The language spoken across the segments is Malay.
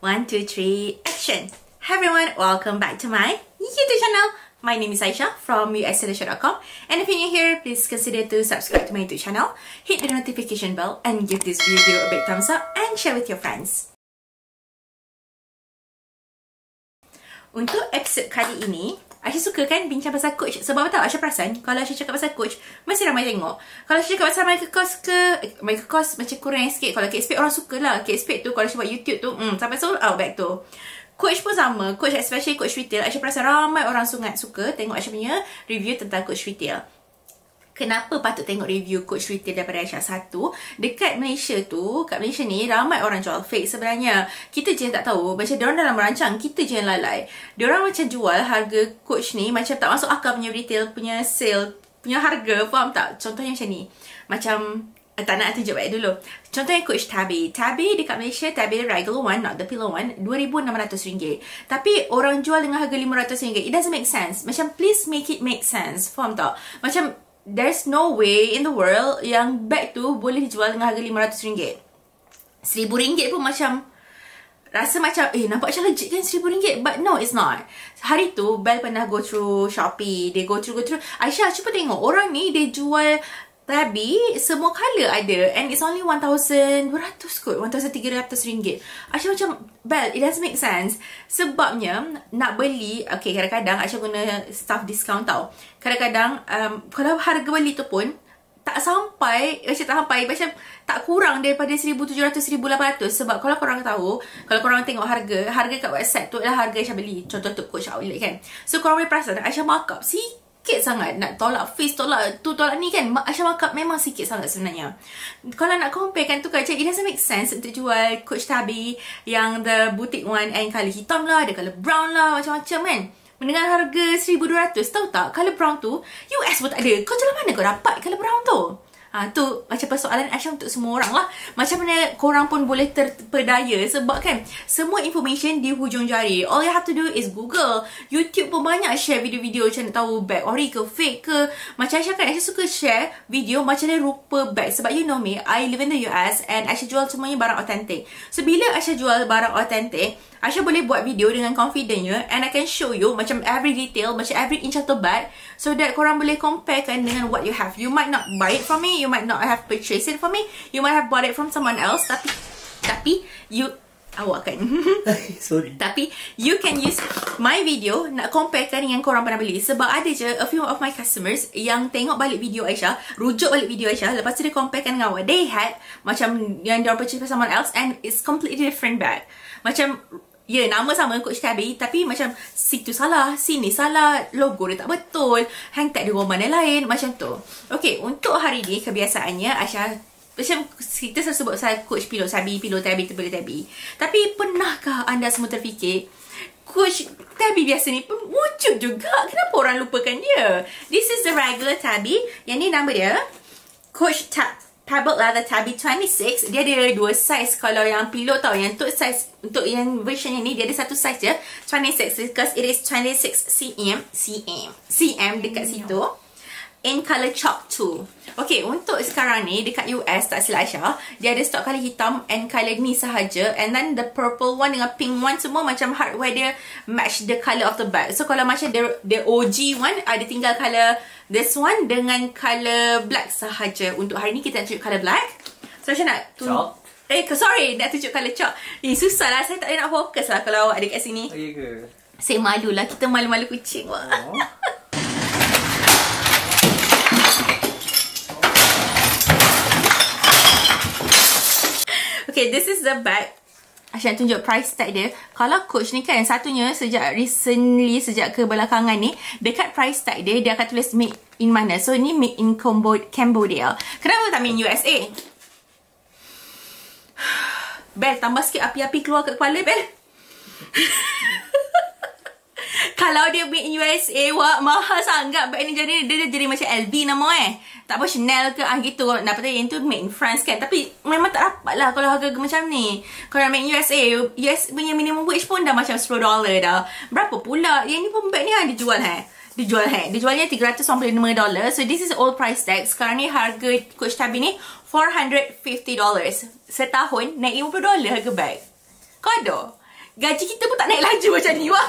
One, two, three, action! Hi everyone, welcome back to my YouTube channel. My name is Aisha from uscellular.com and if you're new here, please consider to subscribe to my YouTube channel, hit the notification bell and give this video a big thumbs up and share with your friends. Untuk episode kali ini, Aisyah suka kan bincang pasal coach? Sebab apa tahu Aisyah perasan Kalau Aisyah cakap pasal coach Mesti ramai tengok. Kalau Aisyah cakap pasal Michael Kors ke eh, Michael Kors macam kurang sikit. Kalau Kate Spade orang suka lah. Kate Spade tu Kalau Aisyah buat YouTube tu hmm, Sampai sold out back tu. Coach pun sama. Coach especially coach retail Aisyah perasan ramai orang sangat suka Tengok Aisyah punya review tentang coach retail Kenapa patut tengok review coach retail daripada Aisyah satu? Dekat Malaysia tu Kat Malaysia ni Ramai orang jual fake sebenarnya. Kita je tak tahu. Macam diorang dalam merancang Kita je yang lalai. Diorang macam jual harga coach ni Macam tak masuk akal punya retail Punya sale Punya harga. Faham tak? Contohnya macam ni. Macam eh, tak nak tunjuk baik dulu. Contohnya Coach Tabby Tabby dekat Malaysia Tabby regular one Not the pillow one RM2,600. Tapi orang jual dengan harga RM500. It doesn't make sense. Macam please make it make sense. Faham tak? Macam there's no way in the world yang bag tu boleh dijual dengan harga RM500. RM1,000 pun macam rasa macam eh nampak macam legit kan RM1,000 but no it's not. Hari tu Belle pernah go through Shopee, they go through go through. Aisyah cuba tengok orang ni dia jual tapi semua color ada and it's only 1,200 kot, 1,300 ringgit. Aisyah macam, Bel, it doesn't make sense. Sebabnya, nak beli, okay kadang-kadang Aisyah guna staff discount tau. Kadang-kadang, um, kalau harga beli tu pun, tak sampai, Aisyah tak sampai, macam tak kurang daripada 1,700-1,800. Sebab kalau korang tahu, kalau korang tengok harga, harga kat website tu adalah harga Aisyah beli. Contoh tu Coach Outlet kan. So korang boleh perasan, Aisyah markup sikit sikit sangat nak tolak face tolak tu tolak ni kan Aisyah markup memang sikit sangat sebenarnya. Kalau nak compare kan tu kan it doesn't make sense untuk jual Coach Tabi yang the boutique one and colour hitam lah ada colour brown lah macam-macam kan. Dengan harga 1200 tahu tak? Colour brown tu US pun tak ada. Kau jalan mana kau dapat colour brown tu Ha, tu macam persoalan Aisyah untuk semua orang lah. Macam mana korang pun boleh terpedaya sebab kan semua information di hujung jari. All you have to do is Google. YouTube pun banyak share video-video macam nak tahu bag ori ke fake ke. Macam Aisyah kan Aisyah suka share video macam mana rupa bag. Sebab you know me, I live in the US and Aisyah jual semuanya barang authentic. So bila Aisyah jual barang authentic, Aisyah boleh buat video dengan confidentnya and I can show you macam every detail, macam every inch of the bag so that korang boleh comparekan dengan what you have. You might not buy it from me, you might not have purchased it from me, you might have bought it from someone else tapi tapi you awak kan? Sorry. Tapi you can use my video nak comparekan dengan korang pernah beli. Sebab ada je a few of my customers yang tengok balik video Aisyah rujuk balik video Aisyah lepas tu dia comparekan dengan what they had macam yang dia purchase from someone else and it's completely different bag. Macam Ya, nama sama Coach Tabby Tapi macam situ salah, sini salah, logo dia tak betul, hang tag di roman yang lain, macam tu. Okay, untuk hari ni kebiasaannya Aisyah macam kita selalu sebut pasal Coach Pilo Sabi, Pilo Tabby, Pilo Tabby. Tapi pernahkah anda semua terfikir Coach Tabby biasa ni pun wujud juga. Kenapa orang lupakan dia? This is the regular Tabby. Yang ni nama dia Coach Tabby. Pebble Leather Tabby 26 Dia ada dua size. Kalau yang pillow tau Yang untuk size Untuk yang version yang ni Dia ada satu size je 26 Because it is 26 cm cm cm dekat situ In colour chalk too Okay untuk sekarang ni Dekat US Tak silap Aisyah Dia ada stok colour hitam And colour ni sahaja And then the purple one Dengan pink one Semua macam hardware dia Match the colour of the bag So kalau macam the, the OG one Ada tinggal colour This one dengan colour black sahaja. Untuk hari ni kita nak tunjuk colour black. So macam nak tunjuk. Eh, sorry. Nak tunjuk colour chalk. Eh, susah lah. Saya tak boleh nak fokus lah kalau awak ada kat sini. Oh, iya ke? Saya malu lah. Kita malu-malu kucing. Oh. Okay, this is the bag. Asyik tunjuk price tag dia. Kalau coach ni kan satunya sejak recently sejak kebelakangan ni dekat price tag dia dia akan tulis made in mana. So ni made in Cambodia. Kenapa tak made in USA? Bel tambah sikit api-api keluar kat kepala Bel. Kalau dia made in USA wah mahal sangat bag ni jadi dia, dia jadi macam LV nama eh. Tak apa Chanel ke ah gitu. Dapat yang tu made in France kan. Tapi memang tak dapat lah kalau harga macam ni. Kalau made in USA, US punya minimum wage pun dah macam 10 dollar dah. Berapa pula? Yang ni pun bag ni kan dijual eh. Dijual eh. Dijualnya 395 dollar. So this is all price tag. Sekarang ni harga Coach Tabby ni 450 dollars. Setahun naik 50 dollar harga bag. Kau ada? Gaji kita pun tak naik laju macam ni wah.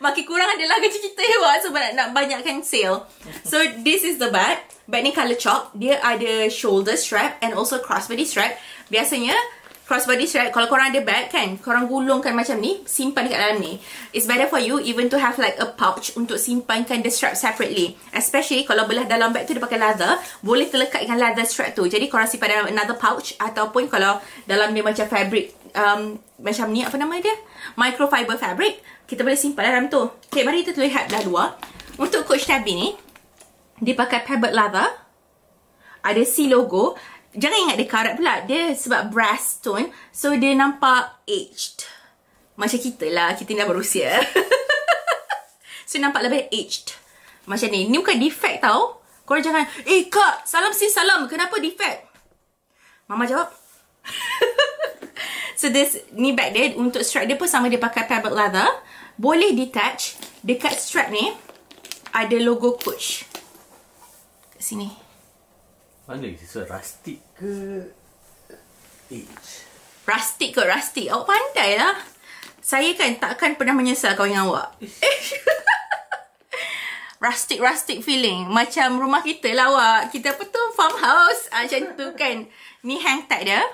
Makin kurang adalah gaji kita ya wah sebab nak, nak banyakkan sale. So this is the bag. Bag ni colour chalk. Dia ada shoulder strap and also crossbody strap. Biasanya crossbody strap kalau korang ada bag kan korang gulungkan macam ni simpan dekat dalam ni it's better for you even to have like a pouch untuk simpankan the strap separately especially kalau belah dalam bag tu dia pakai leather boleh terlekat dengan leather strap tu jadi korang simpan dalam another pouch ataupun kalau dalam dia macam fabric um, macam ni apa nama dia microfiber fabric kita boleh simpan dalam tu ok mari kita lihat dah luar untuk coach tabby ni dia pakai pebble leather ada C logo Jangan ingat dia karat pula. Dia sebab brass tone. So, dia nampak aged. Macam kita lah. Kita ni dah berusia. so, nampak lebih aged. Macam ni. Ni bukan defect tau. Korang jangan, eh kak, salam si salam. Kenapa defect? Mama jawab. So, this ni bag dia. Untuk strap dia pun sama dia pakai pebble leather. Boleh detach. Dekat strap ni, ada logo Coach. Kat sini. Mana sesuai rustic ke age? Rustic ke rustic? Awak pandai lah. Saya kan takkan pernah menyesal kahwin dengan awak. Rustic-rustic feeling. Macam rumah kita lah awak. Kita apa tu? Farmhouse. Ah, macam tu kan. Ni hang tag dia.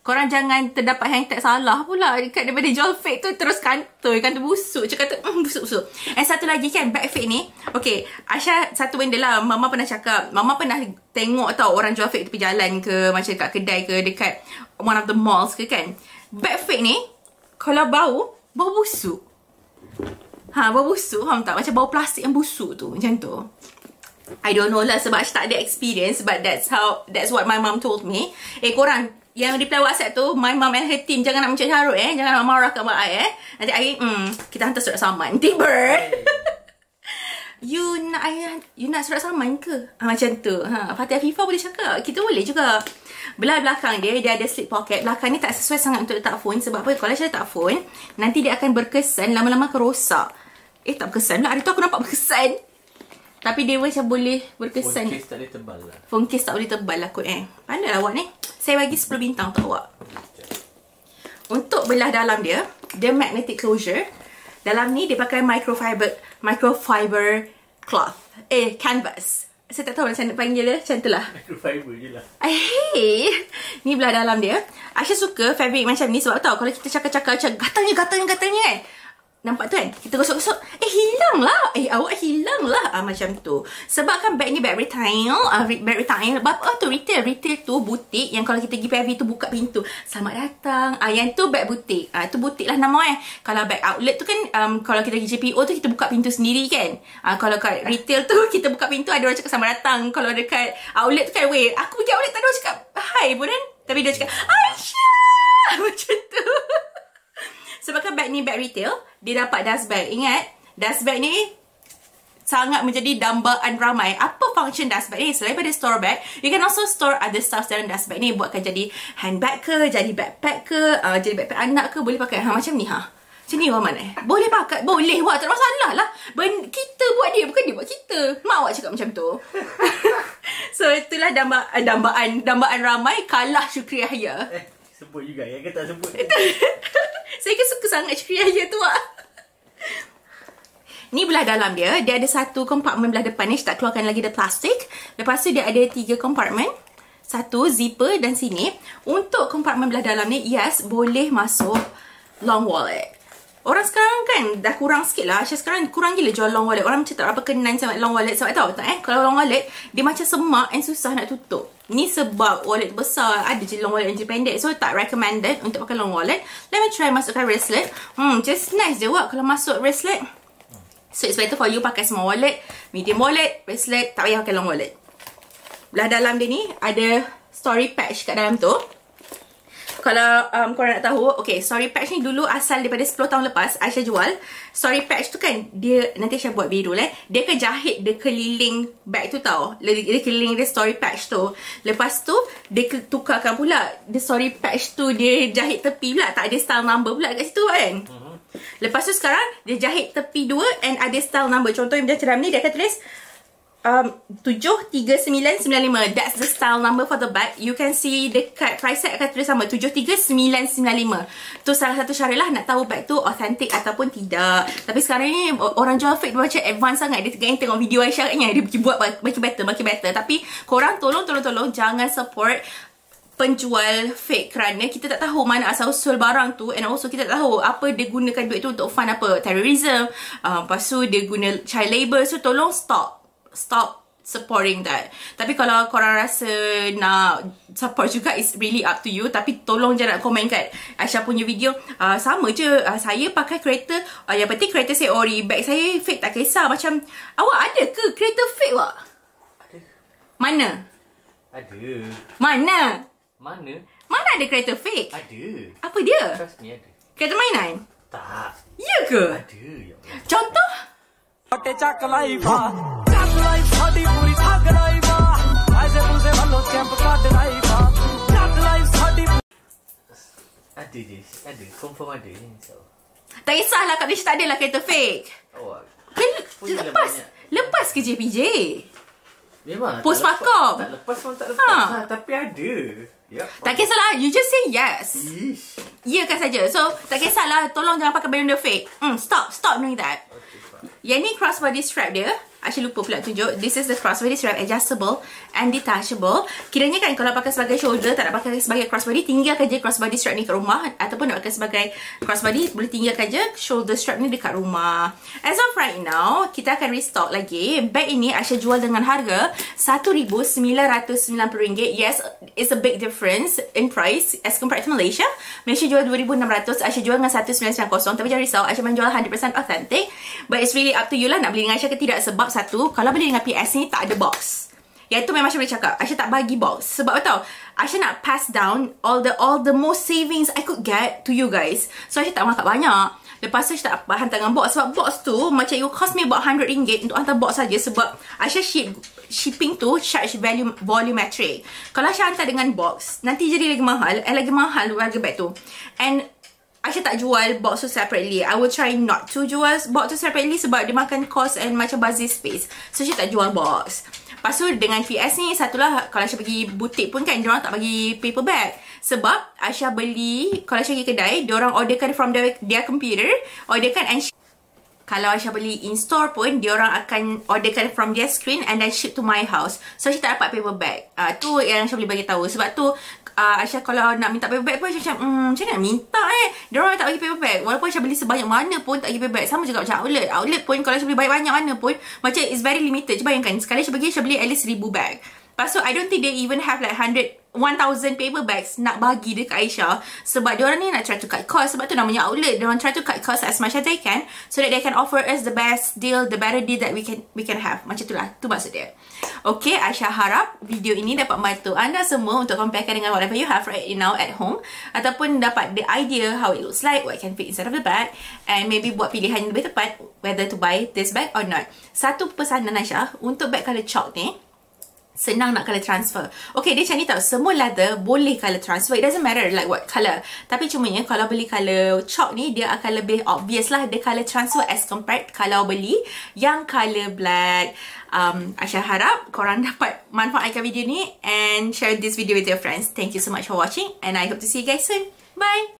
Korang jangan terdapat hang tag salah pula. Dekat daripada jual fake tu terus kantor. Kantor busuk. Cakap tu mm, busuk-busuk. And satu lagi kan back fake ni. Okay. Asha satu benda lah. Mama pernah cakap. Mama pernah tengok tau orang jual fake tepi jalan ke. Macam kat kedai ke. Dekat one of the malls ke kan. Back fake ni. Kalau bau. Bau busuk. Ha, bau busuk. Faham tak? Macam bau plastik yang busuk tu. Macam tu. I don't know lah sebab Asha tak ada experience but that's how that's what my mom told me. Eh korang yang reply WhatsApp tu my mom and her team jangan nak mencari harut eh. Jangan nak marah kat mak ai eh. Nanti ai hmm kita hantar surat saman. Tiber you nak ayah you nak surat saman ke? Ha, macam tu. Ha Fatih Afifah boleh cakap. Kita boleh juga. Belah belakang dia dia ada slip pocket. Belakang ni tak sesuai sangat untuk letak phone. Sebab apa? Kalau saya letak phone nanti dia akan berkesan lama-lama akan rosak. Eh tak berkesan lah. Hari tu aku nampak berkesan. Tapi dia macam boleh berkesan. Phone case tak boleh tebal lah. Phone case tak boleh tebal lah kot eh. Pandai lah awak ni. Saya bagi 10 bintang untuk awak. Untuk belah dalam dia, dia magnetic closure. Dalam ni dia pakai microfiber microfiber cloth. Eh, canvas. Saya tak tahu macam nak panggil dia. Macam tu lah. Microfiber je lah. Hey, ni belah dalam dia. Aisyah suka fabric macam ni sebab tahu kalau kita cakap-cakap macam gatanya, gatanya, gatanya kan. Nampak tu kan? Kita gosok-gosok. Eh, hilang lah. Eh, awak hilang lah. Ah, macam tu. Sebab kan bag ni bag retail. Ah, bag retail. Apa tu retail? Retail tu butik yang kalau kita pergi PV tu buka pintu. Selamat datang. Ah, yang tu bag butik. Ah, tu butik lah nama eh. Kalau bag outlet tu kan, um, kalau kita pergi JPO tu kita buka pintu sendiri kan. Ah, kalau kat retail tu kita buka pintu ada orang cakap selamat datang. Kalau dekat outlet tu kan, wait, aku pergi outlet tak ada orang cakap hi pun kan. Tapi dia cakap, Aisyah! Macam tu. Sebabkan bag ni bag retail, dia dapat dust bag. Ingat, dust bag ni sangat menjadi dambaan ramai. Apa function dust bag ni? Selain pada store bag, you can also store other stuff dalam dust bag ni. Buatkan jadi handbag ke, jadi backpack ke, uh, jadi backpack anak ke, boleh pakai. Ha, macam ni ha. Macam ni Waman eh? Boleh pakai? Boleh wah, tak ada masalah lah. Ben, kita buat dia, bukan dia buat kita. Mak awak cakap macam tu. so, itulah dambaan, dambaan, dambaan ramai kalah Syukri Yahya. Eh, sebut juga ya ke tak sebut? Saya kan suka sangat cerita aja tu ah. Ni belah dalam dia, dia ada satu kompartmen belah depan ni, saya tak keluarkan lagi dia plastik. Lepas tu dia ada tiga kompartmen. Satu zipper dan sini. Untuk kompartmen belah dalam ni, yes, boleh masuk long wallet. Orang sekarang kan dah kurang sikit lah. Asyik sekarang kurang gila jual long wallet. Orang macam tak apa kenan sama long wallet. Sebab tahu tak eh? Kalau long wallet, dia macam semak and susah nak tutup. Ni sebab wallet besar. Ada je long wallet yang pendek. So, tak recommended untuk pakai long wallet. Let me try masukkan bracelet. Hmm, just nice je wak kalau masuk bracelet. So, it's better for you pakai small wallet, medium wallet, bracelet. Tak payah pakai long wallet. Belah dalam dia ni, ada story patch kat dalam tu kalau um, korang nak tahu Okay story patch ni dulu asal daripada 10 tahun lepas Aisyah jual. Story patch tu kan Dia nanti Aisyah buat biru eh. Dia akan jahit dia keliling bag tu tau. Dia, dia keliling dia story patch tu. Lepas tu Dia tukarkan pula. The story patch tu Dia jahit tepi pula. Tak ada style number pula kat situ kan. Uh-huh. Lepas tu sekarang Dia jahit tepi dua And ada style number. Contoh yang macam dalam ni Dia akan tulis um, 73995 That's the style number for the bag You can see dekat price tag akan tulis sama. 73995 Tu salah satu cara lah nak tahu bag tu authentic ataupun tidak. Tapi sekarang ni orang jual fake dia macam advance sangat. Dia tengok, tengok video Aisyah katnya Dia buat makin better, makin better. Tapi korang tolong, tolong, tolong Jangan support penjual fake kerana kita tak tahu mana asal usul barang tu. And also kita tak tahu apa dia gunakan duit tu untuk fund apa terrorism. Uh, lepas tu dia guna child labour. So tolong stop stop supporting that. Tapi kalau korang rasa nak support juga, it's really up to you. Tapi tolong jangan nak komen kat Aisyah punya video. Uh, sama je, uh, saya pakai kereta, uh, yang penting kereta saya ori. Bag saya fake tak kisah. Macam, awak ada ke kereta fake awak? Ada. Mana? Ada. Mana? Mana? Mana ada kereta fake? Ada. Apa dia? Trust me, ada. Kereta mainan? Tak. Ya ke? Ada. Ya Contoh? Pakai cakalai, Pak. ਲਾਈ ਵਾ ਚੱਕ ਲਾਈ ਸਾਡੀ ਪੂਰੀ ਠੱਗ ਲਾਈ ਵਾ ਐਸੇ ਪੂਸੇ ਵੱਲੋਂ ਚੈਂਪ ਕੱਢ ਲਾਈ ਵਾ ਚੱਕ ਲਾਈ ਸਾਡੀ Ada je. Ada. Confirm ada. InsyaAllah. Tak kisahlah kat Malaysia tak adalah kereta fake. Awak. Kan Punya lepas banyak. lepas ke JPJ. Memang. Post tak lepas- pakom. Tak lepas pun tak lepas. Ha. Ha. Tapi ada. Ya. Tak kisahlah, you just say yes. Ish. Ya kan saja. So, tak kisahlah, tolong jangan pakai benda fake. Hmm, stop, stop doing that. Okay, fine. yang ni crossbody strap dia. Actually lupa pula tunjuk. This is the crossbody strap adjustable and detachable. Kiranya kan kalau pakai sebagai shoulder, tak nak pakai sebagai crossbody, tinggalkan je crossbody strap ni kat rumah. Ataupun nak pakai sebagai crossbody, boleh tinggalkan je shoulder strap ni dekat rumah. As of right now, kita akan restock lagi. Bag ini Aisyah jual dengan harga RM1,990. Yes, it's a big difference in price as compared to Malaysia. Malaysia jual RM2,600, Aisyah jual dengan RM1,990. Tapi jangan risau, Aisyah menjual 100% authentic. But it's really up to you lah nak beli dengan Aisyah ke tidak. Sebab satu, kalau beli dengan PS ni tak ada box. Yang tu memang Aisyah boleh cakap. Aisyah tak bagi box. Sebab tau? Aisyah nak pass down all the all the most savings I could get to you guys. So Aisyah tak makan banyak. Lepas tu Aisyah tak hantar dengan box. Sebab box tu macam you cost me about RM100 untuk hantar box saja. Sebab Aisyah ship, shipping tu charge value, volumetric. Kalau Aisyah hantar dengan box, nanti jadi lagi mahal. And lagi mahal harga bag tu. And Aisyah tak jual box tu separately. I will try not to jual box tu separately sebab dia makan cost and macam bazir space. So, Aisyah tak jual box. Lepas tu dengan PS ni, satulah kalau Aisyah pergi butik pun kan, diorang tak bagi paper bag. Sebab Aisyah beli, kalau Aisyah pergi kedai, diorang orderkan from their, their computer, orderkan and kalau Aisyah beli in store pun diorang akan orderkan from their screen and then ship to my house. So Aisyah tak dapat paper bag. Uh, tu yang Aisyah boleh bagi tahu. Sebab tu uh, Aisyah kalau nak minta paper bag pun Aisyah macam hmm, macam nak minta eh? Diorang tak bagi paper bag. Walaupun Aisyah beli sebanyak mana pun tak bagi paper bag. Sama juga macam outlet. Outlet pun kalau Aisyah beli banyak-banyak mana pun macam it's very limited. Je bayangkan sekali Aisyah pergi Aisyah beli at least 1000 bag Lepas tu, I don't think they even have like 100, 1000 paper bags nak bagi dekat Aisyah. Sebab diorang ni nak try to cut cost. Sebab tu namanya outlet. Diorang try to cut cost as much as they can. So that they can offer us the best deal, the better deal that we can we can have. Macam tu lah. Tu maksud dia. Okay, Aisyah harap video ini dapat membantu anda semua untuk comparekan dengan whatever you have right now at home. Ataupun dapat the idea how it looks like, what can fit inside of the bag. And maybe buat pilihan yang lebih tepat whether to buy this bag or not. Satu pesanan Aisyah untuk bag colour chalk ni senang nak colour transfer. Okay, dia macam ni tau. Semua leather boleh colour transfer. It doesn't matter like what colour. Tapi cumanya kalau beli colour chalk ni, dia akan lebih obvious lah dia colour transfer as compared kalau beli yang colour black. Um, Aisyah harap korang dapat manfaatkan video ni and share this video with your friends. Thank you so much for watching and I hope to see you guys soon. Bye!